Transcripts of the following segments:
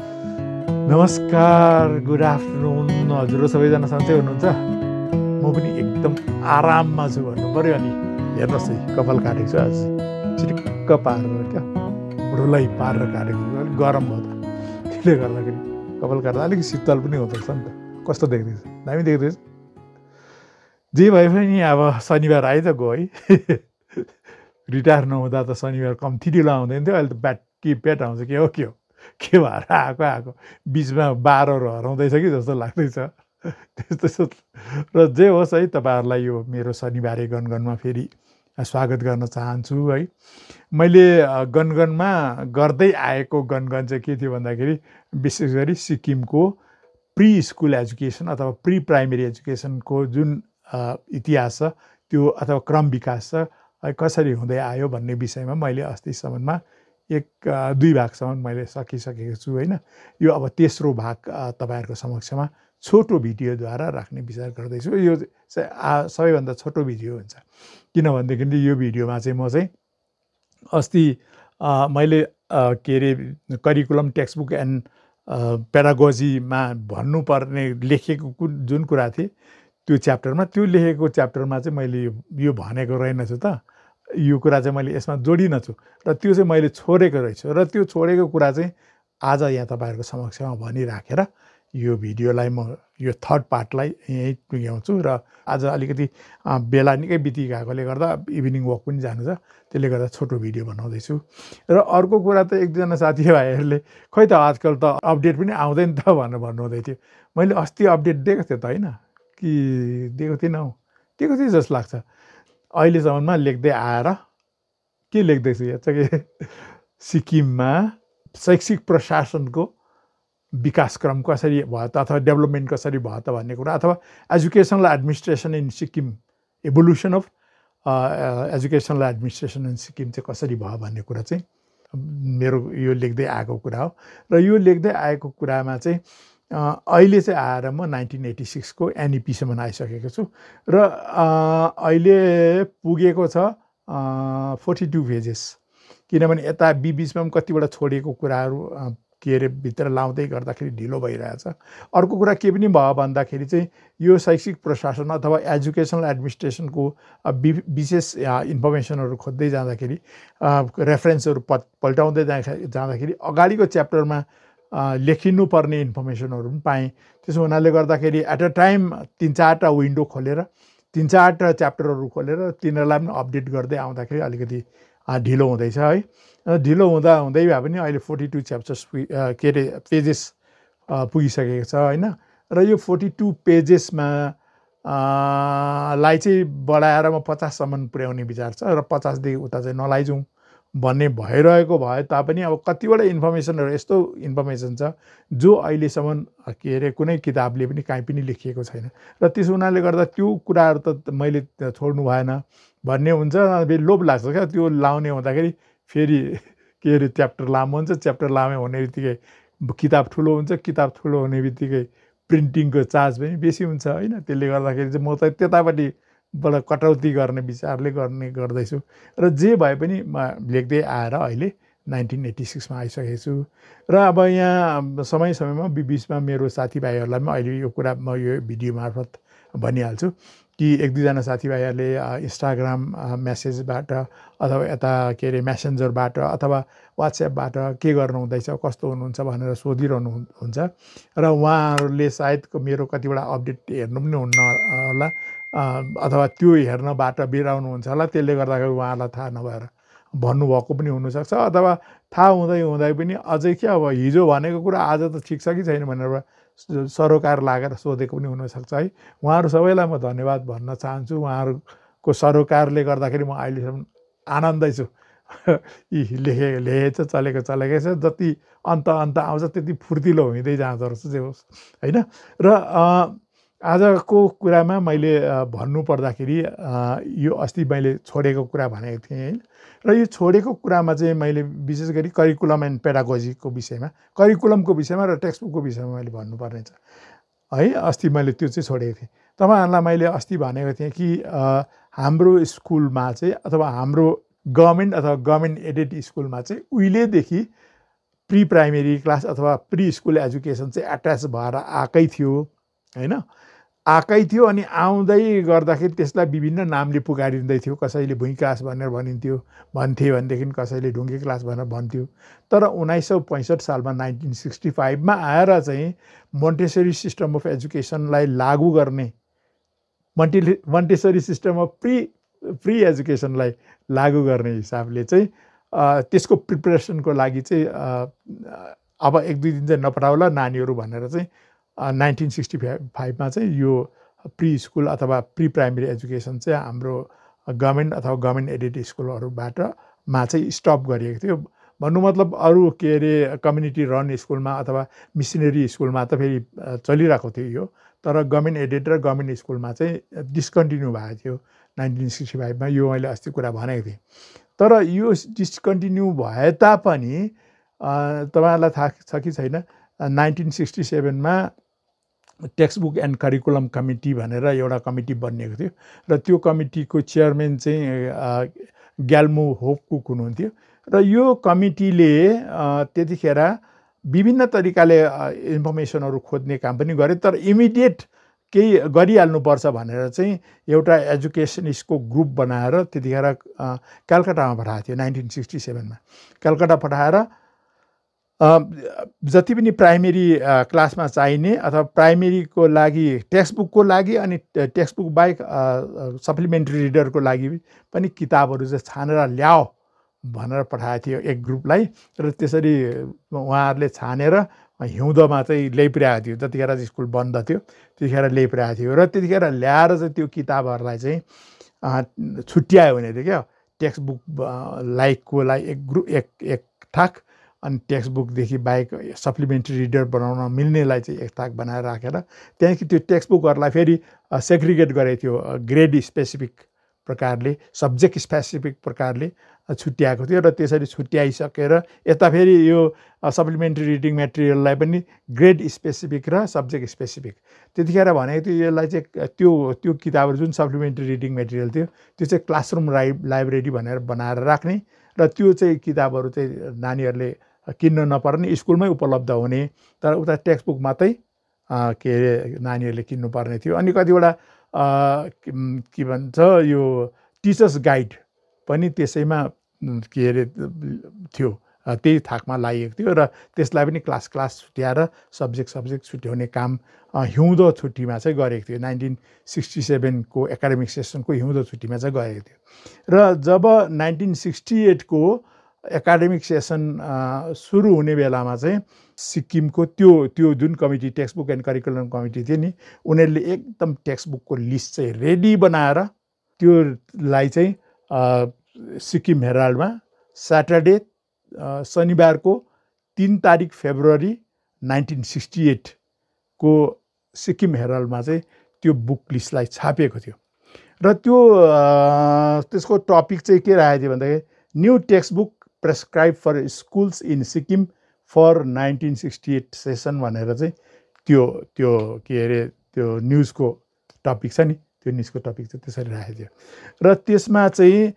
नमस्कार good afternoon हजुर सबैजना सन्चै हुनुहुन्छ? म पनि एकदम आराममा छु भन्नु पऱ्यो अनि हेर्नुहोस् है कपाल काटेको छु आज। चिटिक्क पारेर क्या? बुढोलाई पारेर काटेको छु अलिक गरम भयो त। त्यसले गर्दाखेरि कपाल काट्दा अलिक शीतल पनि हुँदोरहेछ नि त। कस्तो देख्दैछ? दामी देख्दैछ? जे भए पनि अब शनिबार आयो त गयो है। रिटायर नहुँदा त शनिबार कम्ती ढिलो आउँदैन थियो। अहिले त ब्याट ब्याट आउँछ के हो के हो? के भएर आएको आएको बिचमा बाह्रहरू हराउँदैछ कि जस्तो लाग्दैछ। त्यस्तो र जे होस् है तपाईँहरूलाई यो मेरो शनिबारे गनगनमा फेरि स्वागत गर्न चाहन्छु है। मैले गनगनमा गर्दै आएको गनगन चाहिँ के थियो भन्दाखेरि विशेष गरी सिक्किमको प्रि स्कुल एजुकेसन अथवा प्रि प्राइमेरी एजुकेसनको जुन इतिहास छ त्यो अथवा क्रम विकास छ कसरी हुँदै आयो भन्ने विषयमा मैले अस्तिसम्ममा एक दुई भागसम्म मैले सकिसकेको छु होइन? यो अब तेस्रो भाग तपाईँहरूको समक्षमा छोटो भिडियोद्वारा राख्ने विचार गर्दैछु। यो सबैभन्दा छोटो भिडियो हुन्छ। किनभनेदेखि यो भिडियोमा चाहिँ म चाहिँ अस्ति मैले के अरे करिकुलम टेक्स्ट बुक एन्ड पेरागोजीमा भन्नुपर्ने लेखेको जुन कुरा थिएँ त्यो च्याप्टरमा त्यो लेखेको च्याप्टरमा चाहिँ मैले यो भनेको रहेनछु त। यो कुरा चाहिँ मैले यसमा जोडिनछु र त्यो चाहिँ मैले छोडेको रहेछु। र त्यो छोडेको कुरा चाहिँ आज यहाँ तपाईँहरूको समक्षमा भनिराखेर यो भिडियोलाई म यो थर्ड पार्टलाई यहीँ टुङ्ग्याउँछु र आज अलिकति बेला निकै बितिगएकोले गर्दा इभिनिङ वक पनि जानु छ। त्यसले गर्दा छोटो भिडियो बनाउँदैछु। र अर्को कुरा त एक दुईजना साथीभाइहरूले खोइ त आजकल त अपडेट पनि आउँदैन त भनेर भन्नुहुँदै थियो। मैले अस्ति अपडेट दिएको थिएँ त होइन? कि दिएको थिइनँ हौ? दिएको थिएँ जस्तो लाग्छ। अहिलेसम्ममा लेख्दै आएर के लेख्दैछु यहाँ चाहिँ सिक्किममा शैक्षिक प्रशासनको विकासक्रम कसरी भयो त अथवा डेभलपमेन्ट कसरी भयो त भन्ने कुरा अथवा educational administration in Sikkim evolution of educational administration in Sikkim चाहिँ कसरी भयो भन्ने कुरा चाहिँ मेरो यो लेख्दै आएको कुरा हो र यो लेख्दै आएको कुरामा चाहिँ अहिले चाहिँ आएर म नाइन्टिन एट्टी सिक्सको एनइपीसम्म आइसकेको छु र अहिले पुगेको छ फोर्टी टू पेजेस किनभने यता बिबिचमा पनि कतिवटा छोडिएको कुराहरू के अरे भित्र लाउँदै गर्दाखेरि ढिलो भइरहेछ। अर्को कुरा के पनि भयो भन्दाखेरि चाहिँ यो शैक्षिक प्रशासन अथवा एजुकेसनल एडमिनिस्ट्रेसनको विशेष इन्फर्मेसनहरू खोज्दै जाँदाखेरि रेफरेन्सहरू प पल्टाउँदै जाँदाखेरि अगाडिको च्याप्टरमा लेखिनुपर्ने इन्फर्मेसनहरू पनि पाएँ। त्यसो हुनाले गर्दाखेरि एट अ टाइम तिन चारवटा विन्डो खोलेर तिन चारवटा च्याप्टरहरू खोलेर तिनीहरूलाई पनि अपडेट गर्दै आउँदाखेरि अलिकति ढिलो हुँदैछ है। ढिलो हुँदा हुँदै भए पनि अहिले फोर्टी टू च्याप्टर्स के अरे पेजेस पुगिसकेको छ होइन। र यो फोर्टी टू पेजेसमा लाई चाहिँ बढाएर म पचाससम्म पुर्याउने विचार छ र पचासदेखि उता चाहिँ नलाइजाउँ भन्ने भइरहेको भए तापनि अब कतिवटा इन्फर्मेसनहरू यस्तो इन्फर्मेसन छ जो अहिलेसम्म के अरे कुनै किताबले पनि काहीँ पनि लेखिएको छैन। र त्यसो हुनाले गर्दा त्यो कुराहरू त मैले छोड्नु भएन। भन्ने हुन्छ लोभ लाग्छ क्या त्यो लाउने हुँदाखेरि फेरि के अरे च्याप्टर लामो हुन्छ च्याप्टर लामो हुने बित्तिकै किताब ठुलो हुन्छ किताब ठुलो हुने बित्तिकै प्रिन्टिङको चार्ज पनि बेसी हुन्छ होइन? त्यसले गर्दाखेरि चाहिँ म त त्यतापट्टिबाट कटौती गर्ने विचारले गर्ने गर्दैछु। र जे भए पनि म लेख्दै आएर अहिले नाइन्टिन एट्टी सिक्समा आइसकेको छु र अब यहाँ समय समयमा बिबिचमा मेरो साथीभाइहरूलाई पनि अहिले यो कुरा म यो भिडियो मार्फत भनिहाल्छु कि एक दुईजना साथीभाइहरूले इन्स्टाग्राम मेसेजबाट अथवा यता के अरे मेसेन्जरबाट अथवा वाट्सएपबाट के गर्नुहुँदैछ कस्तो हुनुहुन्छ भनेर सोधिरहनु हुन्छ। र उहाँहरूले सायद मेरो कतिवटा अपडेट हेर्नु पनि हुन्न होला। अथवा त्यो हेर्नबाट बिराउनुहुन्छ होला त्यसले गर्दाखेरि उहाँहरूलाई थाहा नभएर भन्नुभएको पनि हुनसक्छ। अथवा थाहा हुँदै हुँदै पनि अझै के अब हिजो भनेको कुरा आज त ठिक छ कि छैन भनेर सरोकार लागेर सोधेको पनि हुनसक्छ है। उहाँहरू सबैलाई म धन्यवाद भन्न चाहन्छु। उहाँहरूको सरोकारले गर्दाखेरि म अहिलेसम्म आनन्दै छु। यी लेखे लेखेछ चलेको चलेकै छ। जति अन्त अन्त आउँछ त्यति फुर्तिलो हुँदै जाँदो रहेछ जे होस्। होइन? र आजको कुरामा मैले भन्नु पर्दाखेरि यो अस्ति मैले छोडेको कुरा भनेको थिएँ होइन र यो छोडेको कुरामा चाहिँ मैले विशेष गरी करिकुलम एन्ड पेडागोजीको विषयमा करिकुलमको विषयमा र टेक्स्ट बुकको विषयमा मैले भन्नुपर्ने छ है अस्ति मैले त्यो चाहिँ छोडेको थिएँ। तपाईँहरूलाई मैले अस्ति भनेको थिएँ कि हाम्रो स्कुलमा चाहिँ अथवा हाम्रो गभर्मेन्ट अथवा गभर्मेन्ट एडेड स्कुलमा चाहिँ उहिलेदेखि प्रि प्राइमेरी क्लास अथवा प्रि स्कुल एजुकेसन चाहिँ एट्याच भएर आएकै थियो। होइन? आएकै थियो अनि आउँदै गर्दाखेरि त्यसलाई विभिन्न नामले पुकारिँदै थियो। कसैले भुइँ क्लास भनेर भनिन्थ्यो भन्थे भनेदेखि कसैले ढुङ्गे क्लास भनेर भन्थ्यो। तर उन्नाइस सौ पैँसठी सालमा नाइन्टिन सिक्सटी फाइभमा आएर चाहिँ मोन्टेसरी सिस्टम अफ एजुकेसनलाई लागू गर्ने Monte Montessori system of pre pre एजुकेसनलाई लागू गर्ने हिसाबले चाहिँ त्यसको प्रिपरेसनको लागि चाहिँ अब एक दुई दिन चाहिँ नपठाउला नानीहरू भनेर चाहिँ नाइन्टिन सिक्सटी फाइभ फाइभमा चाहिँ यो प्रि स्कुल अथवा प्रि प्राइमेरी एजुकेसन चाहिँ हाम्रो गभर्मेन्ट अथवा गभर्मेन्ट एडेड स्कुलहरूबाट मा चाहिँ स्टप गरिएको थियो। भन्नु मतलब अरू के अरे कम्युनिटी रन स्कुलमा अथवा मिसनरी स्कुलमा त फेरि चलिरहेको थियो यो। तर गभर्मेन्ट एडेड र गभर्मेन्ट स्कुलमा चाहिँ डिस्कन्टिन्यू भएको थियो नाइन्टिन सिक्सटी फाइभमा। यो मैले अस्ति कुरा भनेको थिएँ। तर यो डिस्कन्टिन्यू भए तापनि तपाईँहरूलाई थाहा छ कि छैन nineteen sixty सेभेनमा text book and curriculum committee भनेर एउटा कमिटी बनिएको थियो। र त्यो कमिटीको चेयरम्यान चाहिँ ग्याल्मो होप कुक हुनुहुन्थ्यो। र यो कमिटीले त्यतिखेर विभिन्न तरिकाले इन्फर्मेसनहरू खोज्ने काम पनि गरे तर इमिडिएट केही गरिहाल्नुपर्छ भनेर चाहिँ एउटा एजुकेसनिस्टको ग्रुप बनाएर त्यतिखेर कलकत्तामा पठाएको थियो नाइन्टिन सिक्सटी सेभेनमा। कलकत्ता पठाएर जति पनि प्राइमेरी क्लासमा चाहिने अथवा प्राइमेरीको लागि टेक्स्ट बुकको लागि अनि टेक्स्ट बुक बाहेक सप्लिमेन्ट्री रिडरको लागि पनि किताबहरू चाहिँ छानेर ल्याओ भनेर पठाएको थियो एक ग्रुपलाई र त्यसरी उहाँहरूले छानेर हिउँदोमा चाहिँ ल्याइपुर्याएको थियो। जतिखेर स्कुल बन्द थियो त्यतिखेर ल्याइपुर्याएको थियो र त्यतिखेर ल्याएर चाहिँ त्यो किताबहरूलाई चाहिँ छुट्यायो भने थियो क्या टेक्स्ट बुक लाइककोलाई एक ग्रुप एक एक ठाक अनि टेक्स्ट बुकदेखि बाहेक सप्लिमेन्ट्री रिडर बनाउन मिल्नेलाई चाहिँ एक थाक बनाएर राखेर त्यहाँदेखि त्यो टेक्स्ट बुकहरूलाई फेरि सेग्रिगेट गरेको थियो ग्रेड स्पेसिफिक प्रकारले सब्जेक्ट स्पेसिफिक प्रकारले छुट्याएको थियो र त्यसरी छुट्याइसकेर यता फेरि यो सप्लिमेन्ट्री रिडिङ मेटेरियललाई पनि ग्रेड स्पेसिफिक र सब्जेक्ट स्पेसिफिक त्यतिखेर भनेको थियो यसलाई चाहिँ त्यो त्यो किताबहरू जुन सप्लिमेन्ट्री रिडिङ मेटेरियल थियो त्यो चाहिँ क्लासरुम लाइ लाइब्रेरी भनेर बनाएर राख्ने। र त्यो चाहिँ किताबहरू चाहिँ नानीहरूले किन्न नपर्ने स्कुलमै उपलब्ध हुने तर उता टेक्स्ट बुक मात्रै के अरे नानीहरूले किन्नुपर्ने थियो। अनि कतिवटा के भन्छ यो टिचर्स गाइड पनि त्यसैमा के अरे थियो। त्यही थाकमा लाइएको थियो र त्यसलाई पनि क्लास क्लास छुट्याएर सब्जेक्ट सब्जेक्ट छुट्याउने काम हिउँदो छुट्टीमा चाहिँ गरेको थियो। नाइन्टिन सिक्सटी सेभेनको एकाडेमिक सेसनको हिउँदो छुट्टीमा चाहिँ गरेको थियो। र जब नाइन्टिन सिक्सटी एटको एकाडेमिक सेसन सुरु हुने बेलामा चाहिँ सिक्किमको त्यो त्यो जुन committee text book and curriculum committee थियो नि उनीहरूले एकदम टेक्स्ट बुकको लिस्ट चाहिँ रेडी बनाएर त्योलाई चाहिँ सिक्किम हेराल्डमा स्याटरडे शनिबारको तिन तारिक फेब्रुअरी नाइन्टिन सिक्सटी एटको सिक्किम हेराल्डमा चाहिँ त्यो बुक लिस्टलाई छापेको थियो। र त्यो त्यसको टपिक चाहिँ के राखेको थियो भन्दाखेरि new text book prescribe for schools in Sikkim for nineteen sixty eight session भनेर चाहिँ त्यो त्यो के अरे त्यो न्युजको टपिक छ नि त्यो न्युजको टपिक चाहिँ त्यसरी राखेको थियो। र त्यसमा चाहिँ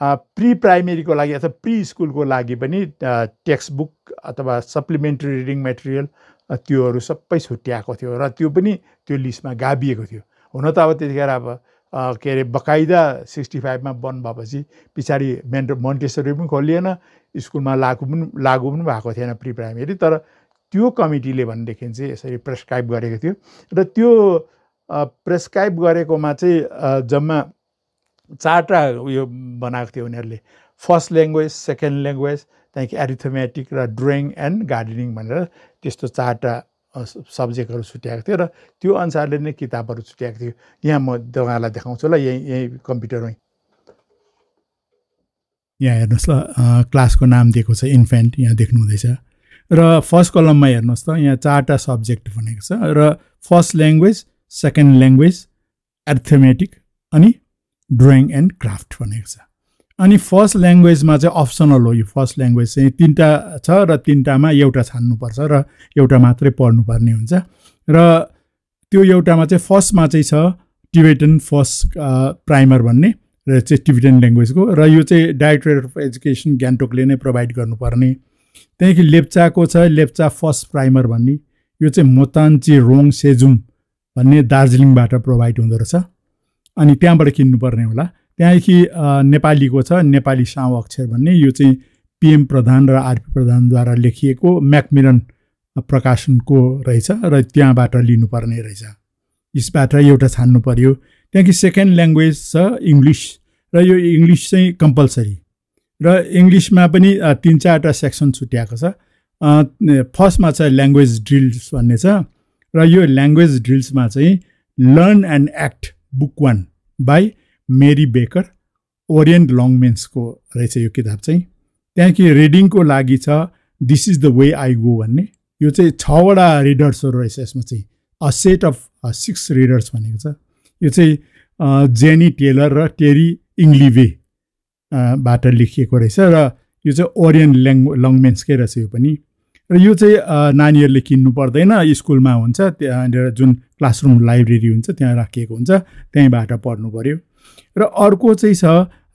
प्रि प्राइमेरीको लागि अथवा प्रि स्कुलको लागि पनि टेक्स्ट बुक अथवा सप्लिमेन्ट्री रिडिङ मेटेरियल त्योहरू सबै छुट्याएको थियो र त्यो पनि त्यो लिस्टमा गाभिएको थियो। हुन त अब त्यतिखेर अब के अरे बकाइदा सिक्सटी फाइभमा बन्द भएपछि पछाडि मेन्ट मोन्टेसरी पनि खोलिएन स्कुलमा लागु पनि लागु पनि भएको थिएन प्रि प्राइमेरी तर त्यो कमिटीले भनेदेखि चाहिँ यसरी प्रेसक्राइब गरेको थियो। र त्यो प्रेसक्राइब गरेकोमा चाहिँ जम्मा चारवटा उयो बनाएको थियो उनीहरूले। फर्स्ट ल्याङ्ग्वेज सेकेन्ड ल्याङ्ग्वेज त्यहाँदेखि एरिथमेटिक र ड्रइङ एन्ड गार्डनिङ भनेर त्यस्तो चारवटा सब्जेक्टहरू छुट्याएको थियो र त्यो अनुसारले नै किताबहरू छुट्याएको थियो। यहाँ म तपाईँहरूलाई देखाउँछु ल यहीँ यहीँ कम्प्युटरमै यहाँ हेर्नुहोस् ल क्लासको नाम दिएको छ इन्फेन्ट यहाँ देख्नुहुँदैछ र फर्स्ट कलममा हेर्नुहोस् त यहाँ चारवटा सब्जेक्ट भनेको छ र first language second language arithmetic अनि ड्रइङ एन्ड क्राफ्ट भनेको छ। अनि फर्स्ट ल्याङ्ग्वेजमा चाहिँ अप्सनल हो यो फर्स्ट ल्याङ्ग्वेज चाहिँ। तिनवटा छ र तिनवटामा एउटा छान्नुपर्छ र एउटा मात्रै पढ्नुपर्ने हुन्छ। र त्यो एउटामा चाहिँ फर्स्टमा चाहिँ छ टिबेटन फर्स्ट प्राइमर भन्ने र चाहिँ टिबेटन ल्याङ्ग्वेजको र यो चाहिँ डाइरेक्टरेट अफ एजुकेसन गान्तोकले नै प्रोभाइड गर्नुपर्ने। त्यहाँदेखि लेप्चाको छ लेप्चा फर्स्ट प्राइमर भन्ने। यो चाहिँ मोतान्ची रोङ सेजुम भन्ने दार्जिलिङबाट प्रोभाइड हुँदो रहेछ। अनि त्यहाँबाट किन्नुपर्ने होला। त्यहाँदेखि नेपालीको छ नेपाली साउ अक्षर भन्ने। यो चाहिँ पिएम प्रधान र आरपी प्रधानद्वारा लेखिएको म्याकमिरन प्रकाशनको रहेछ र त्यहाँबाट लिनुपर्ने रहेछ। यसबाट एउटा छान्नु पऱ्यो त्यहाँदेखि सेकेन्ड ल्याङ्ग्वेज छ इङ्ग्लिस र यो इङ्ग्लिस चाहिँ कम्पलसरी र इङ्ग्लिसमा पनि तिन चारवटा सेक्सन छुट्याएको छ। फर्स्टमा छ ल्याङ्ग्वेज ड्रिल्स भन्ने छ। र यो ल्याङ्ग्वेज ड्रिल्समा चाहिँ learn and act book one by Mary Baker Orient लङमेन्सको रहेछ यो किताब चाहिँ। त्यहाँदेखि रिडिङको लागि छ this is the way I go भन्ने। यो चाहिँ छवटा रिडर्सहरू रहेछ यसमा चाहिँ। A set of six readers भनेको छ। यो चाहिँ जेनी टेलर र टेरी इङ्लिवे बाट लेखिएको रहेछ। र यो चाहिँ ओरियन ल्याङ लङमेन्सकै रहेछ यो पनि। र यो चाहिँ नानीहरूले किन्नु पर्दैन। स्कुलमा हुन्छ त्यहाँनिर जुन क्लासरुम लाइब्रेरी हुन्छ त्यहाँ राखिएको हुन्छ त्यहीँबाट पढ्नु पऱ्यो र अर्को चाहिँ छ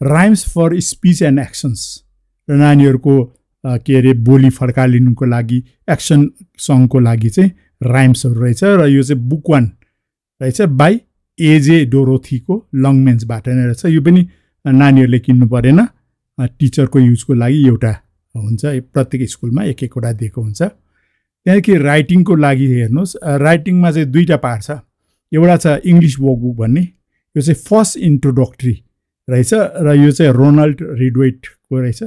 rhymes for speech and actions. र नानीहरूको के अरे बोली फड्कालिनुको लागि एक्सन सङको लागि चाहिँ राइम्सहरू रहेछ। र यो चाहिँ बुक वान रहेछ बाई एजे डोरोथीको लङमेन्सबाट नै रहेछ। यो पनि नानीहरूले किन्नु परेन टिचरको युजको लागि एउटा हुन्छ। प्रत्येक स्कुलमा एक एकवटा दिएको हुन्छ। त्यहाँदेखि राइटिङको लागि हेर्नुहोस्। राइटिङमा चाहिँ दुईवटा पार्ट छ। एउटा छ इङ्ग्लिस वर्कबुक भन्ने यो चाहिँ फर्स्ट इन्ट्रोडक्ट्री रहेछ र यो चाहिँ रोनाल्ड रिडवेटको रहेछ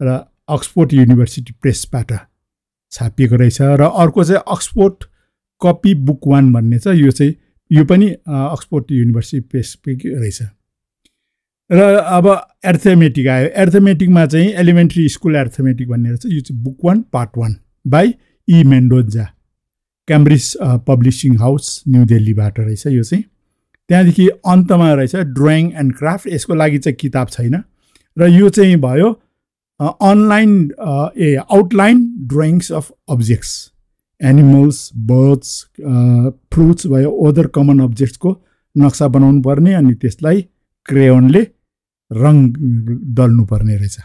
र अक्सफोर्ड युनिभर्सिटी प्रेसबाट छापिएको रहेछ र अर्को चाहिँ अक्सफोर्ड कपी बुक वान भन्ने छ। यो चाहिँ यो पनि अक्सफोर्ड युनिभर्सिटी प्रेसकै रहेछ। र अब एर्थमेटिक आयो। एर्थमेटिकमा चाहिँ एलिमेन्ट्री स्कुल एर्थमेटिक भन्ने रहेछ। यो चाहिँ book one part one by E Mendoza Cambridge publishing house New दिल्लीबाट रहेछ यो चाहिँ। त्यहाँदेखि अन्तमा रहेछ ड्रइङ एन्ड क्राफ्ट यसको लागि चाहिँ किताब छैन। र यो चाहिँ भयो online a outline drawings of objects animals birds fruits भयो। अदर कमन अब्जेक्ट्सको नक्सा बनाउनु पर्ने अनि त्यसलाई क्रेयनले रङ दल्नुपर्ने रहेछ।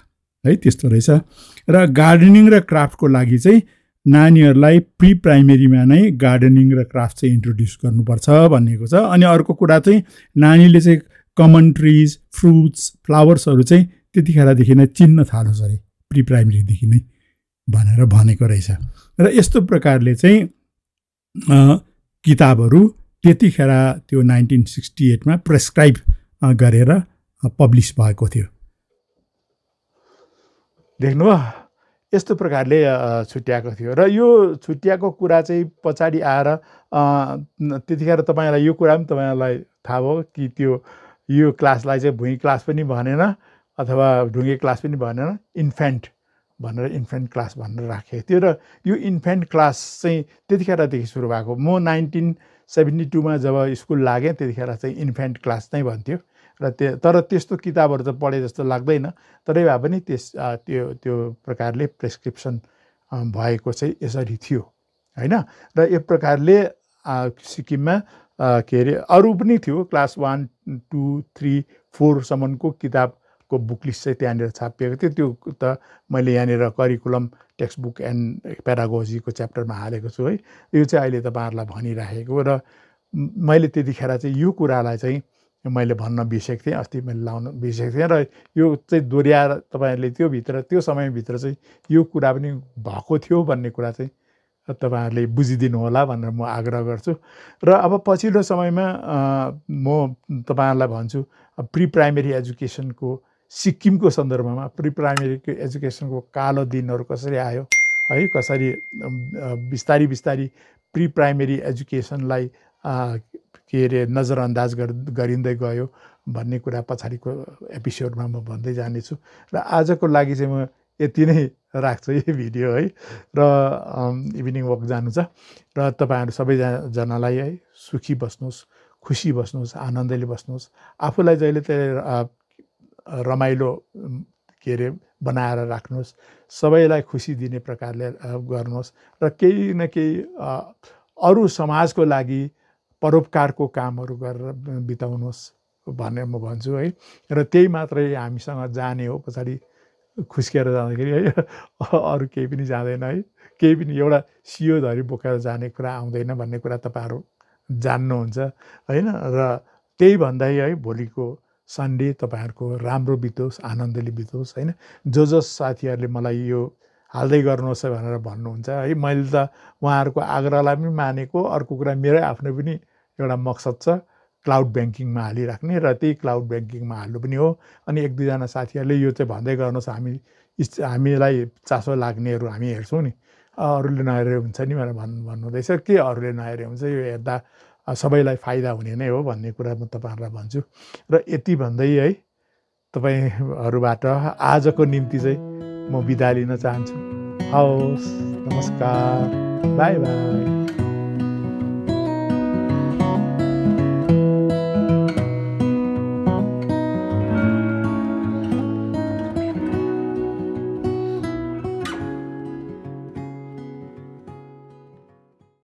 है त्यस्तो रहेछ। र गार्डनिङ र क्राफ्टको लागि चाहिँ नानीहरूलाई प्रि प्राइमेरीमा नै गार्डनिङ र क्राफ्ट चाहिँ इन्ट्रोड्युस गर्नुपर्छ भनेको छ। अनि अर्को कुरा चाहिँ नानीले चाहिँ कमन ट्रिज फ्रुट्स फ्लावर्सहरू चाहिँ त्यतिखेरदेखि नै चिन्न थालोस् अरे प्रि प्राइमेरीदेखि नै भनेर भनेको रहेछ। र यस्तो प्रकारले चाहिँ किताबहरू त्यतिखेर त्यो नाइन्टिन सिक्सटी एटमा प्रेसक्राइब गरेर पब्लिस भएको थियो। देख्नु यस्तो प्रकारले छुट्याएको थियो। र यो छुट्याएको कुरा चाहिँ पछाडि आएर त्यतिखेर तपाईँलाई यो कुरा पनि तपाईँलाई थाहा भयो कि त्यो यो क्लासलाई चाहिँ भुइँ क्लास पनि भनेन अथवा ढुङ्गे क्लास पनि भनेन इन्फेन्ट भनेर इन्फेन्ट क्लास भनेर राखेको थियो। र यो इन्फेन्ट क्लास चाहिँ त्यतिखेरदेखि सुरु भएको। म नाइन्टिन सेभेन्टी टूमा जब स्कुल लागेँ त्यतिखेर चाहिँ इन्फेन्ट क्लास नै भन्थ्यो। र त्यो तर त्यस्तो किताबहरू त पढे जस्तो लाग्दैन। तरै भए पनि त्यस त्यो त्यो प्रकारले प्रेसक्रिप्सन भएको चाहिँ यसरी थियो होइन? र यो प्रकारले सिक्किममा के अरे अरू पनि थियो। क्लास वान टू थ्री फोरसम्मको किताब को बुक लिस्ट चाहिँ त्यहाँनिर छापिएको थियो। त्यो त मैले यहाँनिर करिकुलम टेक्स्ट बुक एन्ड पेरागोजीको च्याप्टरमा हालेको छु है। यो चाहिँ अहिले तपाईँहरूलाई भनिराखेको र मैले त्यतिखेर चाहिँ यो कुरालाई चाहिँ मैले भन्न बिर्सेको थिएँ अस्ति मैले लाउन बिर्सेको थिएँ र यो चाहिँ दोहोऱ्याएर तपाईँहरूले त्योभित्र त्यो समयभित्र चाहिँ यो कुरा पनि भएको थियो भन्ने कुरा चाहिँ तपाईँहरूले बुझिदिनु होला भनेर म आग्रह गर्छु। र अब पछिल्लो समयमा म तपाईँहरूलाई भन्छु प्रि प्राइमेरी एजुकेसनको सिक्किमको सन्दर्भमा प्रि प्राइमेरी एजुकेसनको कालो दिनहरू कसरी आयो है? कसरी बिस्तारी बिस्तारी प्रि प्राइमेरी एजुकेसनलाई के अरे नजरअन्दाज गरिँदै गयो भन्ने कुरा पछाडिको एपिसोडमा म भन्दै जानेछु। र आजको लागि चाहिँ म यति नै राख्छु यो भिडियो है। र इभिनिङ वक जानु छ। र तपाईँहरू सबैजनालाई है सुखी बस्नुहोस् खुसी बस्नुहोस् आनन्दले बस्नुहोस्। आफूलाई जहिले त्यही रमाइलो के अरे बनाएर राख्नुहोस्। सबैलाई खुसी दिने प्रकारले गर्नुहोस्। र केही न केही अरू समाजको लागि परोपकारको कामहरू गरेर बिताउनुहोस् भनेर म भन्छु है। र त्यही मात्रै हामीसँग जाने हो पछाडि खुस्किएर जाँदाखेरि है अरू केही पनि जाँदैन है। केही पनि एउटा सियोधरि बोकेर जाने कुरा आउँदैन भन्ने कुरा तपाईँहरू जान्नुहुन्छ होइन? र त्यही भन्दै है भोलिको सन्डे तपाईँहरूको राम्रो बितोस् आनन्दले बितोस् होइन? जो जस साथीहरूले मलाई यो हाल्दै गर्नुहोस् भनेर भन्नुहुन्छ है। मैले त उहाँहरूको आग्रहलाई पनि मानेको अर्को कुरा मेरै आफ्नो पनि एउटा मकसद छ क्लाउड ब्याङ्किङमा हालिराख्ने र त्यही क्लाउड ब्याङ्किङमा हाल्नु पनि हो। अनि एक दुईजना साथीहरूले यो चाहिँ भन्दै गर्नुहोस् हामी हामीलाई चासो लाग्नेहरू हामी हेर्छौँ नि। अरूले नहेरे हुन्छ नि भनेर भन् भन्नुहुँदैछ। के अरूले नहेरे हुन्छ? यो हेर्दा सबैलाई फाइदा हुने नै हो भन्ने कुरा म तपाईँहरूलाई भन्छु। र यति भन्दै है तपाईँहरूबाट आजको निम्ति चाहिँ म बिदा लिन चाहन्छु। हवस् नमस्कार। Bye bye.